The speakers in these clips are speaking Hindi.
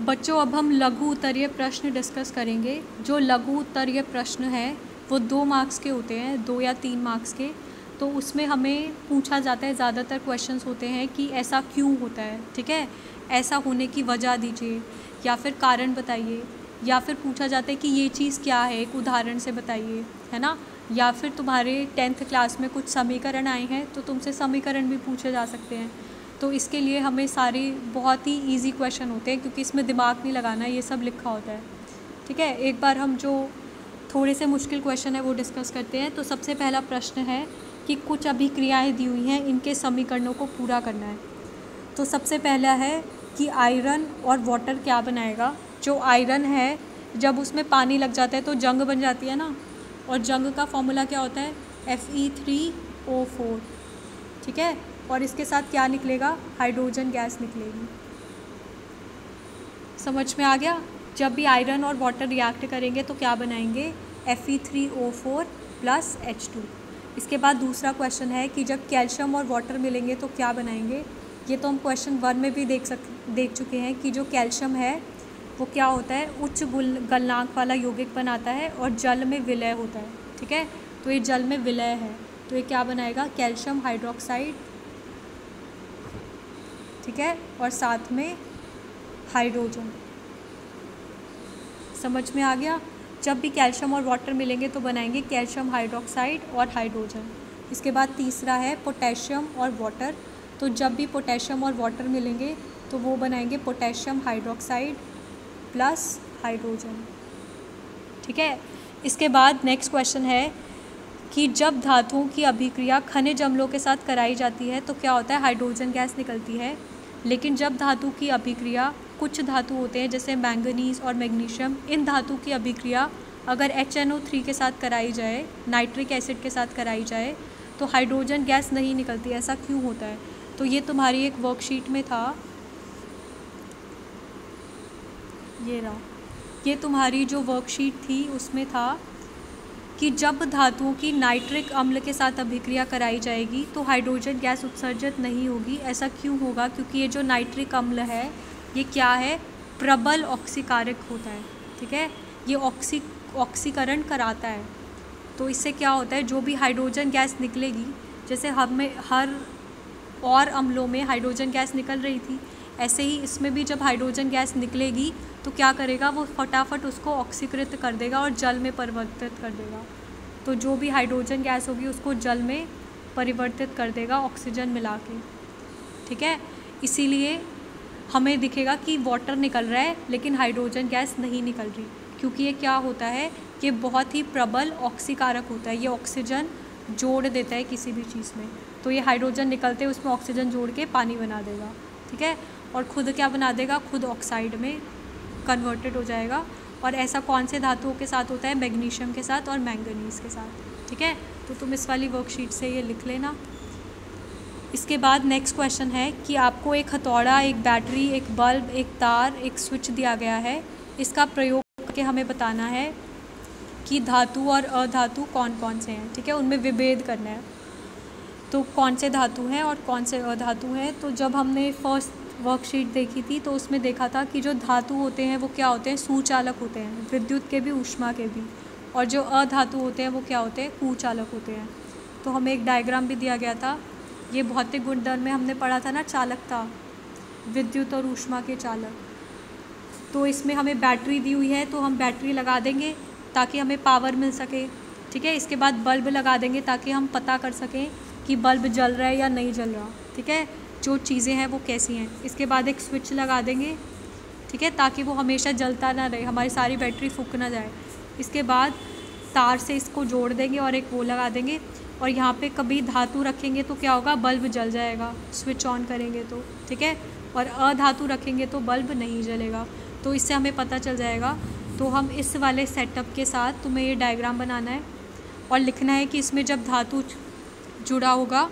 बच्चों, अब हम लघु उत्तरीय प्रश्न डिस्कस करेंगे। जो लघु उत्तरीय प्रश्न है, वो दो मार्क्स के होते हैं, दो या तीन मार्क्स के। तो उसमें हमें पूछा जाता है, ज़्यादातर क्वेश्चंस होते हैं कि ऐसा क्यों होता है, ठीक है? ऐसा होने की वजह दीजिए, या फिर कारण बताइए, या फिर पूछा जाता है कि ये चीज़ क्या है, एक उदाहरण से बताइए, है ना? या फिर तुम्हारे टेंथ क्लास में कुछ समीकरण आए हैं तो तुमसे समीकरण भी पूछे जा सकते हैं। तो इसके लिए हमें सारी बहुत ही इजी क्वेश्चन होते हैं, क्योंकि इसमें दिमाग नहीं लगाना, ये सब लिखा होता है। ठीक है? एक बार हम जो थोड़े से मुश्किल क्वेश्चन है वो डिस्कस करते हैं। तो सबसे पहला प्रश्न है कि कुछ अभिक्रियाएँ दी हुई हैं, इनके समीकरणों को पूरा करना है। तो सबसे पहला है कि आयरन और वाटर क्या बनाएगा? जो आयरन है, जब उसमें पानी लग जाता है तो जंग बन जाती है ना? और जंग का फॉर्मूला क्या होता है? F E three O four ठीक है? और इसके साथ क्या निकलेगा? हाइड्रोजन गैस निकलेगी। समझ में आ गया? जब भी आयरन और वाटर रिएक्ट करेंगे तो क्या बनाएँगे? F E three O four plus H two इसके बाद दूसरा क्वेश्चन है कि जब कैल्शियम और वाटर मिलेंगे तो क्या बनाएँगे? ये तो हम क्वेश्चन वन में भी देख सक, देख चुके हैं कि जो कैल्शियम है, वो क्या होता है? उच्च गुल, गलनांक वाला यौगिक बनाता है और जल में विलय होता है, ठीक है? तो ये जल में विलय है। तो ये क्या बनाएगा? कैल्शियम हाइड्रोक्साइड ठीक है? और साथ में हाइड्रोजन समझ में आ गया? जब भी कैल्शियम और वाटर मिलेंगे तो बनाएँगे कैल्शियम हाइड्रोक्साइड और हाइड्रोजन इसके बाद तीसरा है पोटेशियम और वाटर तो जब भी पोटेशियम और वाटर मिलेंगे तो वो बनाएँगे पोटेशियम हाइड्रोक्साइड प्लस हाइड्रोजन ठीक है? इसके बाद नेक्स्ट क्वेश्चन है कि जब धातुओं की अभिक्रिया खनिज अम्लों के साथ कराई जाती है तो क्या होता है? हाइड्रोजन गैस निकलती है. लेकिन जब धातु की अभिक्रिया, कुछ धातु होते हैं जैसे मैंगनीज और मैग्नीशियम इन धातु की अभिक्रिया अगर एच एन ओ थ्री के साथ कराई जाए नाइट्रिक एसिड के साथ कराई जाए तो हाइड्रोजन गैस नहीं निकलती, ऐसा क्यों होता है? तो ये तुम्हारी एक वर्कशीट में था। ये रहा। ये तुम्हारी जो वर्कशीट थी, उसमें था कि जब धातुओं की नाइट्रिक अम्ल के साथ अभिक्रिया कराई जाएगी तो हाइड्रोजन गैस उत्सर्जित नहीं होगी। ऐसा क्यों होगा? क्योंकि ये जो नाइट्रिक अम्ल है, ये क्या है? प्रबल ऑक्सीकारक होता है, ठीक है? ये ऑक्सी, ऑक्सीकरण कराता है। तो इससे क्या होता है? जो भी हाइड्रोजन गैस निकलेगी, जैसे हमें हर और अम्लों में हाइड्रोजन गैस निकल रही थी, ऐसे ही इसमें भी जब हाइड्रोजन गैस निकलेगी तो क्या करेगा? वो फटाफट उसको ऑक्सीकृत कर देगा और जल में परिवर्तित कर देगा। तो जो भी हाइड्रोजन गैस होगी, उसको जल में परिवर्तित कर देगा ऑक्सीजन मिला के। ठीक है? इसीलिए हमें दिखेगा कि वाटर निकल रहा है, लेकिन हाइड्रोजन गैस नहीं निकल रही। क्योंकि ये क्या होता है? कि बहुत ही प्रबल ऑक्सीकारक होता है। ये ऑक्सीजन जोड़ देता है किसी भी चीज़ में। तो ये हाइड्रोजन निकलते उसमें ऑक्सीजन जोड़ के पानी बना देगा। ठीक है? और खुद क्या बना देगा? खुद ऑक्साइड में कन्वर्टेड हो जाएगा। और ऐसा कौन से धातुओं के साथ होता है? मैग्नीशियम के साथ और मैंगनीज के साथ। ठीक है? तो तुम इस वाली वर्कशीट से ये लिख लेना। इसके बाद नेक्स्ट क्वेश्चन है कि आपको एक हथौड़ा, एक बैटरी एक बल्ब एक तार, एक स्विच दिया गया है। इसका प्रयोग करके हमें बताना है कि धातु और अधातु कौन कौन से हैं। ठीक है? उनमें विभेद करना है। तो कौन से धातु हैं और कौन से अधातु हैं? तो जब हमने फ़र्स्ट वर्कशीट देखी थी तो उसमें देखा था कि जो धातु होते हैं, वो क्या होते हैं? सुचालक होते हैं, विद्युत के भी ऊष्मा के भी। और जो अधातु होते हैं, वो क्या होते हैं? कुचालक होते हैं। तो हमें एक डायग्राम भी दिया गया था। ये भौतिक गुणधर्म में हमने पढ़ा था ना, चालकता, विद्युत और ऊष्मा के चालक। तो इसमें हमें बैटरी दी हुई है तो हम बैटरी लगा देंगे, ताकि हमें पावर मिल सके। ठीक है? इसके बाद बल्ब लगा देंगे, ताकि हम पता कर सकें कि बल्ब जल रहा है या नहीं जल रहा। ठीक है? जो चीज़ें हैं वो कैसी हैं। इसके बाद एक स्विच लगा देंगे, ठीक है, ताकि वो हमेशा जलता ना रहे, हमारी सारी बैटरी फूक ना जाए। इसके बाद तार से इसको जोड़ देंगे और एक वो लगा देंगे। और यहाँ पे कभी धातु रखेंगे तो क्या होगा, बल्ब जल जाएगा स्विच ऑन करेंगे तो ठीक है? और अधातु रखेंगे तो बल्ब नहीं जलेगा। तो इससे हमें पता चल जाएगा। तो हम इस वाले सेटअप के साथ तुम्हें ये डायग्राम बनाना है। और लिखना है कि इसमें जब धातु जुड़ा होगा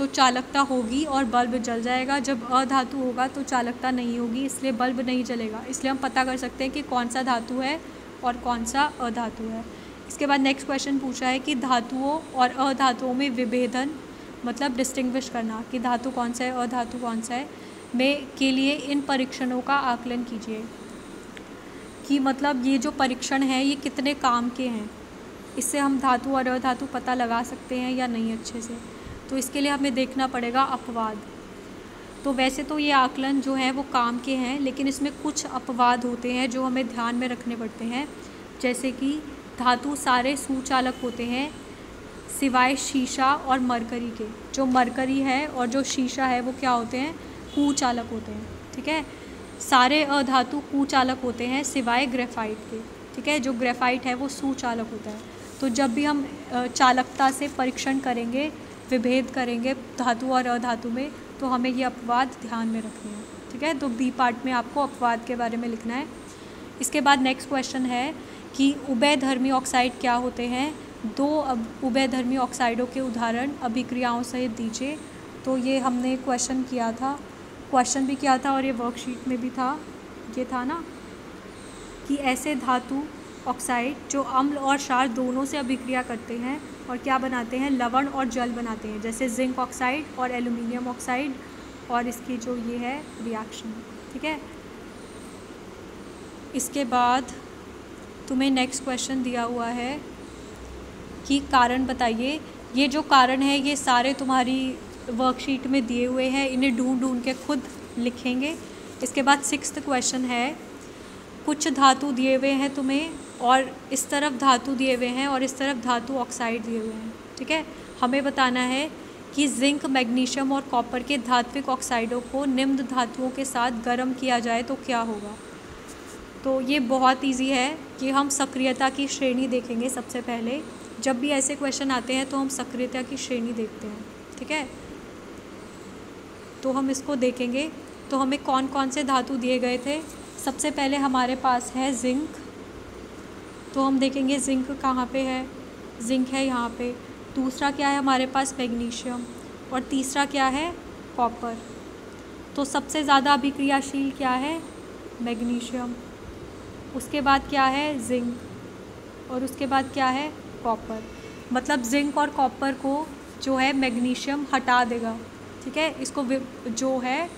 तो चालकता होगी और बल्ब जल जाएगा। जब अधातु होगा तो चालकता नहीं होगी, इसलिए बल्ब नहीं जलेगा। इसलिए हम पता कर सकते हैं कि कौन सा धातु है और कौन सा अधातु है। इसके बाद नेक्स्ट क्वेश्चन पूछा है कि धातुओं और अधातुओं में विभेदन मतलब डिस्टिंग्विश करना कि धातु कौन सा है, अधातु कौन सा है, में के लिए इन परीक्षणों का आकलन कीजिए। कि मतलब ये जो परीक्षण है, ये कितने काम के हैं? इससे हम धातु और अधातु पता लगा सकते हैं या नहीं अच्छे से। तो इसके लिए हमें देखना पड़ेगा अपवाद। तो वैसे तो ये आकलन जो है वो काम के हैं, लेकिन इसमें कुछ अपवाद होते हैं जो हमें ध्यान में रखने पड़ते हैं। जैसे कि धातु सारे सुचालक होते हैं, सिवाय शीशा और मरकरी के। जो मरकरी है और जो शीशा है वो क्या होते हैं? कुचालक होते हैं, ठीक है? सारे अधातु कुचालक होते हैं, सिवाय ग्रेफाइट के, ठीक है? जो ग्रेफाइट है वो सुचालक होता है। तो जब भी हम चालकता से परीक्षण करेंगे विभेद करेंगे धातु और अधातु में तो हमें ये अपवाद ध्यान में रखने हैं, ठीक है? तो बी पार्ट में आपको अपवाद के बारे में लिखना है। इसके बाद नेक्स्ट क्वेश्चन है कि उभयधर्मी ऑक्साइड क्या होते हैं? दो अब उभयधर्मी ऑक्साइडों के उदाहरण अभिक्रियाओं सहित दीजिए। तो ये हमने क्वेश्चन किया था। क्वेश्चन भी किया था और ये वर्कशीट में भी था। ये था ना कि ऐसे धातु ऑक्साइड जो अम्ल और क्षार दोनों से अभिक्रिया करते हैं और क्या बनाते हैं? लवण और जल बनाते हैं, जैसे जिंक ऑक्साइड और एल्यूमिनियम ऑक्साइड और इसकी जो ये है रिएक्शन ठीक है? इसके बाद तुम्हें नेक्स्ट क्वेश्चन दिया हुआ है कि कारण बताइए। ये जो कारण है, ये सारे तुम्हारी वर्कशीट में दिए हुए हैं, इन्हें ढूंढ ढूंढ के खुद लिखेंगे। इसके बाद सिक्स क्वेश्चन है, कुछ धातु दिए हुए हैं तुम्हें? और इस तरफ़ धातु दिए हुए हैं और इस तरफ़ धातु ऑक्साइड दिए हुए हैं, ठीक है? हमें बताना है कि जिंक मैग्नीशियम और कॉपर के धात्विक ऑक्साइडों को निम्न धातुओं के साथ गर्म किया जाए तो क्या होगा? तो ये बहुत इजी है कि हम सक्रियता की श्रेणी देखेंगे सबसे पहले। जब भी ऐसे क्वेश्चन आते हैं तो हम सक्रियता की श्रेणी देखते हैं, ठीक है? तो हम इसको देखेंगे। तो हमें कौन कौन से धातु दिए गए थे? सबसे पहले हमारे पास है जिंक तो हम देखेंगे जिंक कहाँ पे है? जिंक है यहाँ पे। दूसरा क्या है हमारे पास? मैग्नीशियम और तीसरा क्या है? कॉपर तो सबसे ज़्यादा अभिक्रियाशील क्या है? मैग्नीशियम उसके बाद क्या है? जिंक और उसके बाद क्या है? कॉपर मतलब जिंक और कॉपर को जो है मैग्नीशियम हटा देगा। ठीक है? इसको जो है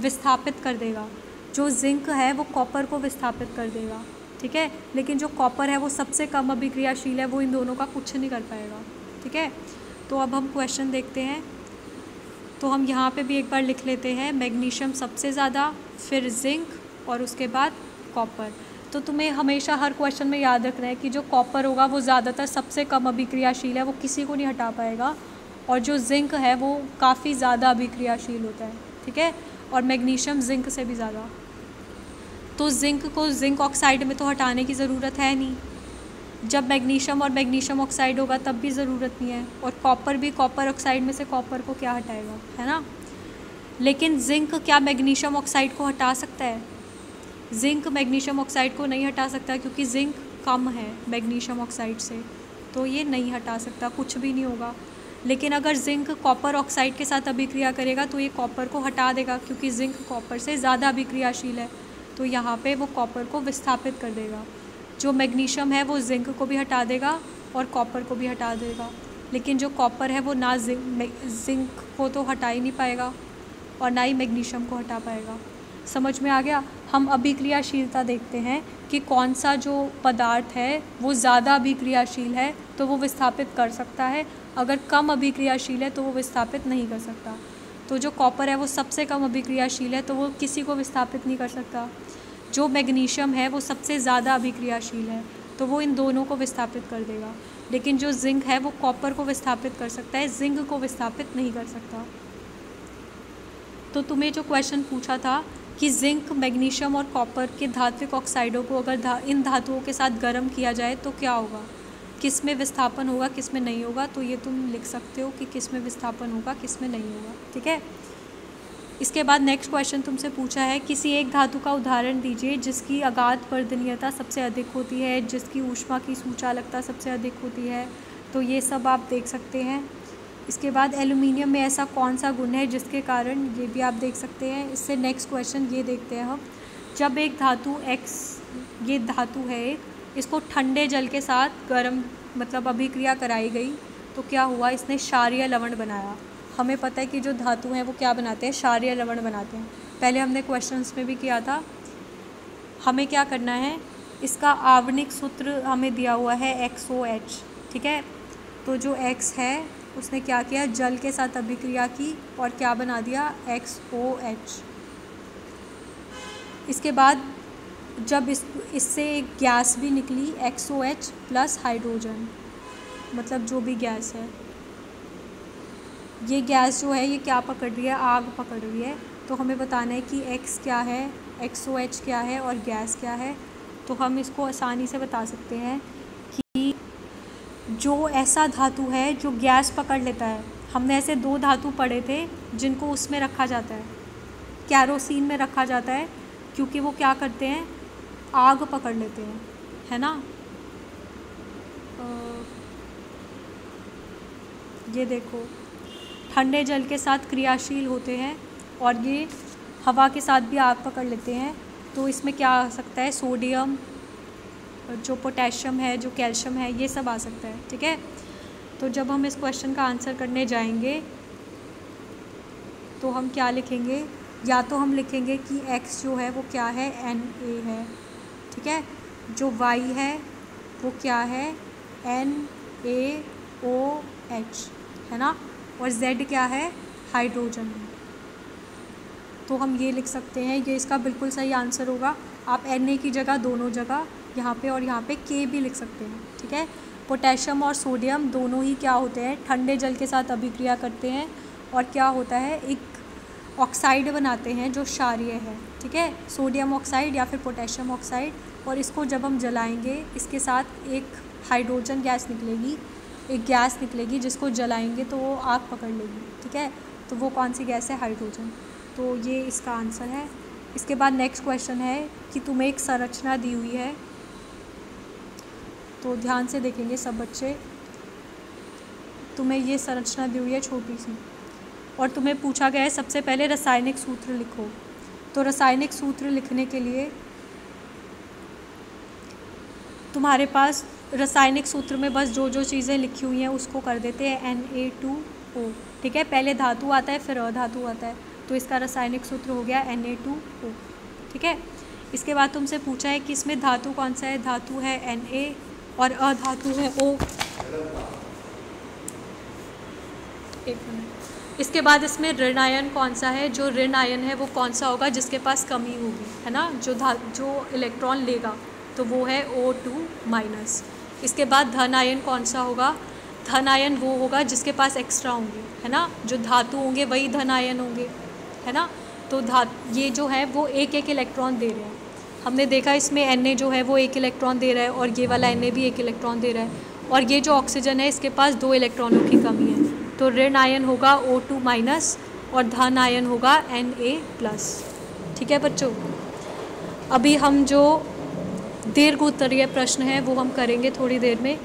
विस्थापित कर देगा। जो जिंक है वो कॉपर को विस्थापित कर देगा। ठीक है? लेकिन जो कॉपर है वो सबसे कम अभिक्रियाशील है, वो इन दोनों का कुछ नहीं कर पाएगा, ठीक है? तो अब हम क्वेश्चन देखते हैं। तो हम यहाँ पे भी एक बार लिख लेते हैं, मैग्नीशियम सबसे ज़्यादा, फिर जिंक और उसके बाद कॉपर तो तुम्हें हमेशा हर क्वेश्चन में याद रखना है कि जो कॉपर होगा वो ज़्यादातर सबसे कम अभिक्रियाशील है, वो किसी को नहीं हटा पाएगा। और जो जिंक है वो काफ़ी ज़्यादा अभिक्रियाशील होता है, ठीक है? और मैग्नीशियम जिंक से भी ज़्यादा। तो जिंक को जिंक ऑक्साइड में तो हटाने की ज़रूरत है नहीं। जब मैग्नीशियम और मैग्नीशियम ऑक्साइड होगा, तब भी ज़रूरत नहीं है। और कॉपर भी, कॉपर ऑक्साइड में से कॉपर को क्या हटाएगा, है ना? लेकिन जिंक क्या मैग्नीशियम ऑक्साइड को हटा सकता है? जिंक मैग्नीशियम ऑक्साइड को नहीं हटा सकता क्योंकि जिंक कम है मैग्नीशियम ऑक्साइड से। तो ये नहीं हटा सकता, कुछ भी नहीं होगा। लेकिन अगर जिंक कॉपर ऑक्साइड के साथ अभिक्रिया करेगा तो ये कॉपर को हटा देगा क्योंकि जिंक कॉपर से ज़्यादा अभिक्रियाशील है। तो यहाँ पे वो कॉपर को विस्थापित कर देगा। जो मैग्नीशियम है, वो जिंक को भी हटा देगा और कॉपर को भी हटा देगा। लेकिन जो कॉपर है, वो ना जिंक जिंक को तो हटा ही नहीं पाएगा और ना ही मैग्नीशियम को हटा पाएगा। समझ में आ गया? हम अभिक्रियाशीलता देखते हैं कि कौन सा जो पदार्थ है, वो ज़्यादा अभिक्रियाशील है तो वो विस्थापित कर सकता है। अगर कम अभिक्रियाशील है तो वो विस्थापित नहीं कर सकता। तो जो कॉपर है वो सबसे कम अभिक्रियाशील है तो वो किसी को विस्थापित नहीं कर सकता। जो मैग्नीशियम है वो सबसे ज़्यादा अभिक्रियाशील है तो वो इन दोनों को विस्थापित कर देगा। लेकिन जो जिंक है वो कॉपर को विस्थापित कर सकता है जिंक को विस्थापित नहीं कर सकता। तो तुम्हें जो क्वेश्चन पूछा था कि जिंक मैग्नीशियम और कॉपर के धात्विक ऑक्साइडों को अगर धा, इन धातुओं के साथ गर्म किया जाए तो क्या होगा? किसमें विस्थापन होगा, किसमें नहीं होगा तो ये तुम लिख सकते हो कि किसमें विस्थापन होगा, किसमें नहीं होगा, ठीक है? इसके बाद नेक्स्ट क्वेश्चन तुमसे पूछा है, किसी एक धातु का उदाहरण दीजिए जिसकी अगाध वर्धनीयता सबसे अधिक होती है, जिसकी ऊष्मा की सूचालकता सबसे अधिक होती है तो ये सब आप देख सकते हैं। इसके बाद एल्यूमिनियम में ऐसा कौन सा गुण है जिसके कारण, ये भी आप देख सकते हैं। इससे नेक्स्ट क्वेश्चन ये देखते हैं हम। जब एक धातु एक्स ये धातु है एक इसको ठंडे जल के साथ गर्म मतलब अभिक्रिया कराई गई। तो क्या हुआ? इसने क्षारीय लवण बनाया। हमें पता है कि जो धातु हैं, वो क्या बनाते हैं? क्षारीय लवण बनाते हैं। पहले हमने क्वेश्चंस में भी किया था, हमें क्या करना है? इसका आवनिक सूत्र हमें दिया हुआ है एक्स ओ एच ठीक है? तो जो एक्स है, उसने क्या किया? जल के साथ अभिक्रिया की और क्या बना दिया? एक्स ओ एच इसके बाद जब इस, इससे एक गैस भी निकली X O H plus hydrogen मतलब जो भी गैस है। ये गैस जो है, ये क्या पकड़ रही है? आग पकड़ रही है। तो हमें बताना है कि एक्स क्या है एक्स ओ एच क्या है और गैस क्या है। तो हम इसको आसानी से बता सकते हैं कि जो ऐसा धातु है जो गैस पकड़ लेता है, हमने ऐसे दो धातु पढ़े थे जिनको उसमें रखा जाता है। कैरोसिन में रखा जाता है, क्योंकि वो क्या करते हैं? आग पकड़ लेते हैं, है ना? ये देखो, ठंडे जल के साथ क्रियाशील होते हैं और ये हवा के साथ भी आग पकड़ लेते हैं। तो इसमें क्या आ सकता है? सोडियम, जो पोटेशियम है, जो कैल्शियम है, ये सब आ सकता है, ठीक है? तो जब हम इस क्वेश्चन का आंसर करने जाएँगे तो हम क्या लिखेंगे? या तो हम लिखेंगे कि एक्स जो है, वो क्या है? एन ए है। ठीक है? जो y है, वो क्या है? एन ए ओ एच है ना? और z क्या है? हाइड्रोजन तो हम ये लिख सकते हैं, ये इसका बिल्कुल सही आंसर होगा। आप एन ए की जगह, दोनों जगह, यहाँ पे और यहाँ पे के भी लिख सकते हैं, ठीक है? पोटेशियम और सोडियम दोनों ही क्या होते हैं? ठंडे जल के साथ अभिक्रिया करते हैं और क्या होता है? एक ऑक्साइड बनाते हैं जो क्षारीय है, ठीक है? सोडियम ऑक्साइड या फिर पोटेशियम ऑक्साइड और इसको जब हम जलाएँगे, इसके साथ एक हाइड्रोजन गैस निकलेगी, एक गैस निकलेगी जिसको जलाएँगे तो वो आग पकड़ लेगी, ठीक है? तो वो कौन सी गैस है? हाइड्रोजन तो ये इसका आंसर है। इसके बाद नेक्स्ट क्वेश्चन है कि तुम्हें एक संरचना दी हुई है। तो ध्यान से देखेंगे सब बच्चे। तुम्हें ये संरचना दी हुई है छोटी सी। और तुम्हें पूछा गया है, सबसे पहले रासायनिक सूत्र लिखो। तो रासायनिक सूत्र लिखने के लिए तुम्हारे पास रासायनिक सूत्र में बस जो जो चीज़ें लिखी हुई हैं, उसको कर देते हैं एन ए टू ओ ठीक है? पहले धातु आता है, फिर अधातु आता है। तो इसका रासायनिक सूत्र हो गया एन ए टू ओ ठीक है? इसके बाद तुमसे पूछा है कि इसमें धातु कौन सा है? धातु है एन ए और अधातु है ओ एक मिनट। इसके बाद इसमें ऋण आयन कौन सा है? जो ऋण आयन है, वो कौन सा होगा जिसके पास कमी होगी, है ना? जो धा, जो इलेक्ट्रॉन लेगा तो वो है ओ टू माइनस इसके बाद धन आयन कौन सा होगा? धन आयन वो होगा जिसके पास एक्स्ट्रा होंगे, है ना? जो धातु होंगे, वही धन आयन होंगे, है ना? तो धा, ये जो है, वो एक एक इलेक्ट्रॉन दे रहे हैं। हमने देखा इसमें एन जो है, वो एक इलेक्ट्रॉन दे रहा है, और ये वाला एन भी एक इलेक्ट्रॉन दे रहा है। और ये जो ऑक्सीजन है, इसके पास दो इलेक्ट्रॉनों की कमी है। तो ऋण आयन होगा ओ टू माइनस और धन आयन होगा एन ए प्लस ठीक है बच्चों? अभी हम जो दीर्घ उत्तरीय प्रश्न है, वो हम करेंगे थोड़ी देर में।